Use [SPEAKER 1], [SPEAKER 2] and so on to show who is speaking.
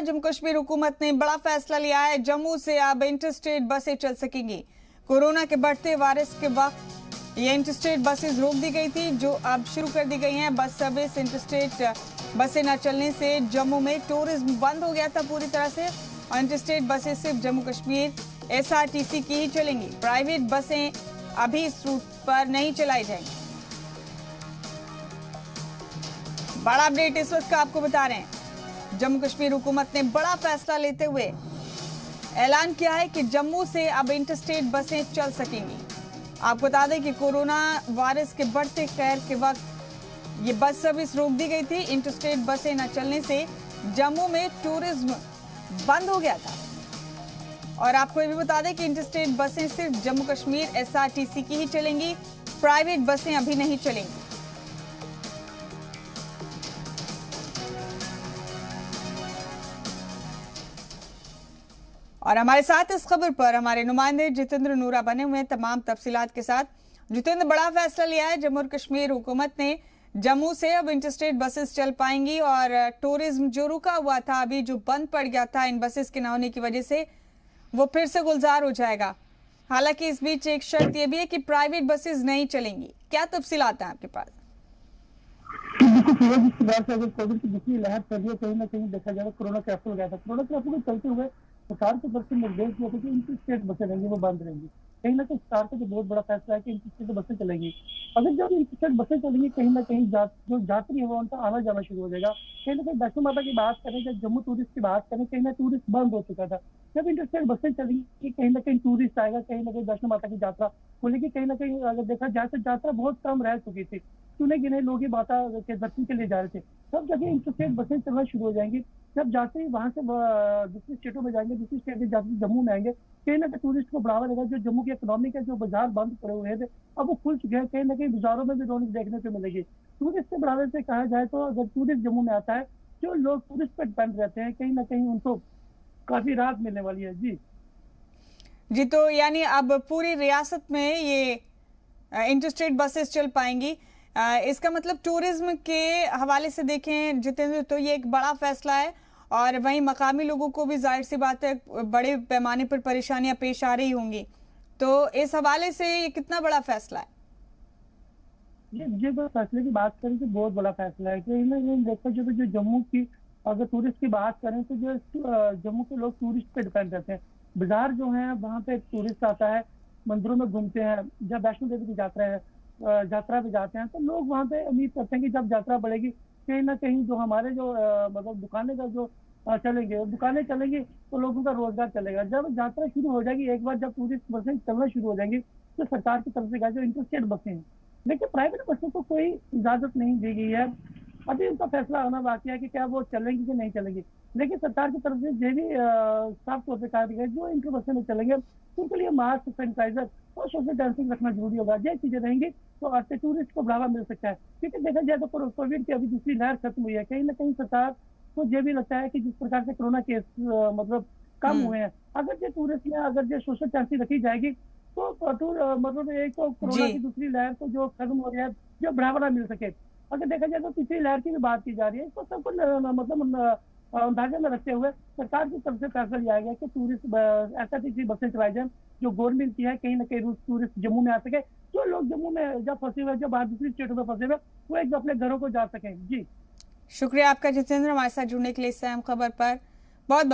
[SPEAKER 1] जम्मू कश्मीर हुकूमत ने बड़ा फैसला लिया है। जम्मू से अब इंटरस्टेट बसें चल सकेंगी। कोरोना के बढ़ते वायरस के वक्त ये इंटरस्टेट बसेस रोक दी गई थी, जो अब शुरू कर दी गई हैं। बस सर्विस, इंटरस्टेट बसें न चलने से जम्मू में टूरिज़्म बंद हो गया था पूरी तरह से, और इंटरस्टेट बसें सिर्फ़ जम्मू कश्मीर एसआरटीसी की ही चलेंगी। प्राइवेट बसें अभी इस रूट पर नहीं चलाई जाएँगी। बड़ा अपडेट इस वक्त का आपको बता रहे हैं। जम्मू कश्मीर हुकूमत ने बड़ा फैसला लेते हुए ऐलान किया है कि जम्मू से अब इंटरस्टेट बसें चल सकेंगी। आपको बता दें कि कोरोना वायरस के बढ़ते खैर के वक्त ये बस सर्विस रोक दी गई थी। इंटरस्टेट बसें न चलने से जम्मू में टूरिज़्म बंद हो गया था। और आपको ये भी बता दें कि इंटरस्टेट बसें सिर्फ़ जम्मू कश्मीर एसआरटीसी की ही चलेंगी। प्राइवेट बसें अभी नहीं चलेंगी। और हमारे साथ इस खबर पर हमारे नुमाइंदे जितेंद्र नूरा बने हुए तमाम तफसीलात के साथ। जितेंद्र, बड़ा फैसला लिया है, जम्मू और कश्मीर हुकूमत ने जम्मू से अब इंटरस्टेट बसेस चल पाएँगी और टूरिज़्म जो रुका हुआ था, अभी जो बंद पड़ गया था इन बसेस के न होने की वजह से, वो फिर से गुलजार हो जाएगा। हालाँकि इस बीच एक शर्त यह भी है कि प्राइवेट बसेस नहीं चलेंगी। क्या तफसीलात हैं आपके पास?
[SPEAKER 2] अगर कोविड की दूसरी लहर चल रही है, कहीं ना कहीं देखा जाएगा कोरोना कैप्सूल गया था कोरोना के चलते हुए सरकार की तरफ़ से निर्देश दिया था कि इनकी स्टेट बसें रहेंगी वो बंद रहेंगी। कहीं ना कहीं सरकार का जो बहुत बड़ा फैसला है कि इनकी स्टेट बसें चलेंगी। अगर जब इनकी स्टेट बसें चलेंगी कहीं ना कहीं जा, यात्री है वो उनका आना जाना शुरू हो जाएगा। कहीं ना कहीं वैष्णो माता की बात करें जब जम्मू टूरिस्ट की बात करें कहीं ना टूरिस्ट बंद हो चुका था। जब इंटरस्टेट बसें चलेंगी कहीं ना कहीं टूरिस्ट आएगा कहीं ना कहीं वैष्णो माता की यात्रा खुलेगी। कहीं ना कहीं अगर देखा जाए तो यात्रा बहुत कम रह चुकी थी। चुने गिने? लोग ही माता के दर्शन के लिए जा रहे थे। सब जगह इंटरस्टेट बसें चलना शुरू हो जाएँगी। जब यात्री वहाँ से दूसरी स्टेटों में जाएँगे दूसरी स्टेट में जाकर जम्मू में आएँगे कहीं ना कहीं टूरिस्ट को बढ़ावा देगा। जो जम्मू की इकोनॉमी के जो बाज़ार बंद पड़े हुए थे अब वो खुल चुके हैं। कहीं ना कहीं बाजारों में भी रौनक देखने को मिलेगी। टूरिस्ट के बढ़ावे से कहा जाए तो अगर टूरिस्ट जम्मू में आता है जो लोग टूरिस्ट पर डिपेंड रहते हैं कहीं ना कहीं उनको काफ़ी राहत मिलने वाली है। जी।
[SPEAKER 1] जी तो यानी अब पूरी रियासत में ये इंटरस्टेट बसेस चल पाएँगी। इसका मतलब टूरिज़्म के हवाले से देखें जितेंद्र तो ये एक बड़ा फैसला है और वहीं मकामी लोगों को भी ज़ाहिर सी बात है, बड़े पैमाने पर परेशानियाँ पेश आ रही होंगी। तो इस हवाले से ये कितना बड़ा फैसला है?
[SPEAKER 2] ये ये फैसले की बात करें तो बहुत बड़ा फैसला है देखा जो जो जम्मू की, अगर टूरिस्ट की बात करें तो जो जम्मू के लोग टूरिस्ट पे डिपेंड रहते हैं। बाज़ार जो है, वहाँ पे टूरिस्ट आता है, मंदिरों में घूमते हैं, जब वैष्णो देवी की यात्रा है यात्रा पे जाते हैं तो लोग वहाँ पे उम्मीद करते हैं कि जब यात्रा बढ़ेगी, कहीं ना कहीं जो हमारे जो मतलब दुकानें का जो चलेंगे, दुकानें चलेंगी तो लोगों का रोज़गार चलेगा। जब यात्रा शुरू हो जाएगी, एक बार जब टूरिस्ट बसें चलना शुरू हो जाएँगी तो सरकार की तरफ़ से कहा जो इंटरस्टेट बसें हैं। लेकिन प्राइवेट बसों को कोई इजाज़त नहीं दी गई है। अभी उनका फैसला होना बाकी है कि क्या वो चलेंगी कि नहीं चलेंगी। लेकिन सरकार की तरफ़ से जो भी साफ़ तौर पर कहा गया जो इंटर बसें में चलेंगे। उनके लिए मास्क सैनिटाइजर और सोशल डिस्टेंसिंग रखना ज़रूरी होगा। ये चीज़ें रहेंगी तो आपसे टूरिस्ट को बढ़ावा मिल सकता है। क्योंकि देखा जाए तो कोविड की अभी दूसरी लहर खत्म हुई है। कहीं ना कहीं सरकार को ये भी लगता है कि जिस प्रकार से कोरोना केस मतलब कम हुए हैं अगर जो टूरिस्ट में अगर जो सोशल डिस्टेंसिंग रखी जाएगी तो मतलब एक तो कोरोना की दूसरी लहर को जो खत्म हो है जो बढ़ावा मिल सके। अगर देखा जाए तो तीसरी लहर की भी बात की जा रही है, इसको सबको मतलब अंदाज़ा में रखते हुए सरकार की तरफ़ से फैसला लिया गया कि टूरिस्ट ऐसा किसी बसें चलाई जाए जो गवर्नमेंट की है, कहीं ना कहीं टूरिस्ट जम्मू में आ सके, जो लोग जम्मू में जब फंसे हुए जब दूसरी स्टेटों में फंसे हुए वो एक अपने घरों को जा सकें। जी।
[SPEAKER 1] शुक्रिया आपका जितेंद्र, हमारे साथ जुड़ने के लिए इस खबर पर। बहुत